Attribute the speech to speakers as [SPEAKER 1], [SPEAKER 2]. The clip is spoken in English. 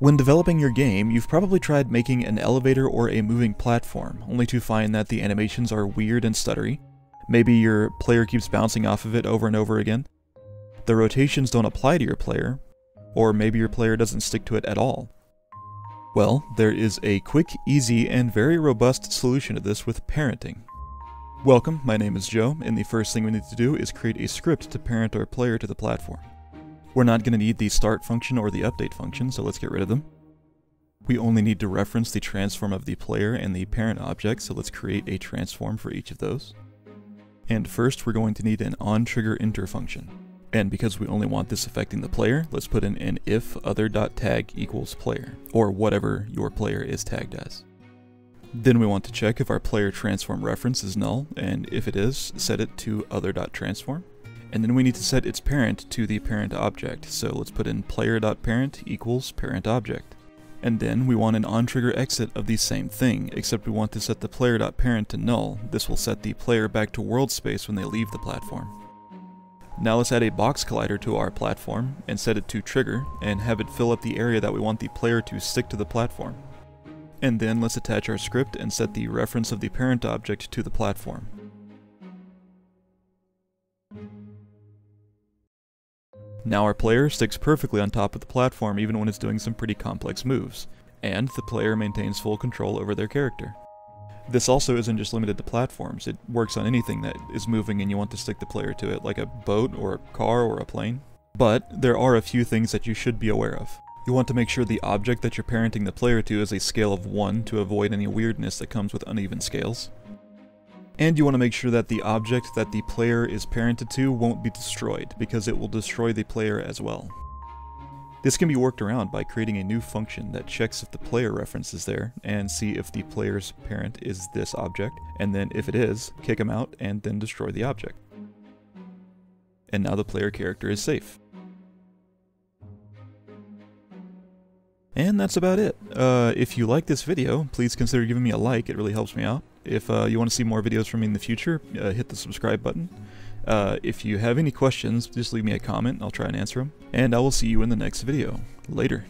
[SPEAKER 1] When developing your game, you've probably tried making an elevator or a moving platform, only to find that the animations are weird and stuttery. Maybe your player keeps bouncing off of it over and over again. The rotations don't apply to your player, or maybe your player doesn't stick to it at all. Well, there is a quick, easy, and very robust solution to this with parenting. Welcome, my name is Joe, and the first thing we need to do is create a script to parent our player to the platform. We're not going to need the start function or the update function, so let's get rid of them. We only need to reference the transform of the player and the parent object, so let's create a transform for each of those. And first, we're going to need an onTriggerEnter function. And because we only want this affecting the player, let's put in an if other.tag equals player, or whatever your player is tagged as. Then we want to check if our player transform reference is null, and if it is, set it to other.transform. And then we need to set its parent to the parent object, so let's put in player.parent equals parent object. And then we want an onTrigger exit of the same thing, except we want to set the player.parent to null. This will set the player back to world space when they leave the platform. Now let's add a box collider to our platform and set it to trigger and have it fill up the area that we want the player to stick to the platform. And then let's attach our script and set the reference of the parent object to the platform. Now our player sticks perfectly on top of the platform even when it's doing some pretty complex moves, and the player maintains full control over their character. This also isn't just limited to platforms, it works on anything that is moving and you want to stick the player to it, like a boat or a car or a plane. But there are a few things that you should be aware of. You want to make sure the object that you're parenting the player to is a scale of 1 to avoid any weirdness that comes with uneven scales. And you want to make sure that the object that the player is parented to won't be destroyed, because it will destroy the player as well. This can be worked around by creating a new function that checks if the player reference is there, and see if the player's parent is this object, and then if it is, kick him out and then destroy the object. And now the player character is safe. And that's about it. Uh, if you like this video, please consider giving me a like, it really helps me out. If uh, you want to see more videos from me in the future, uh, hit the subscribe button. Uh, if you have any questions, just leave me a comment, I'll try and answer them. And I will see you in the next video. Later.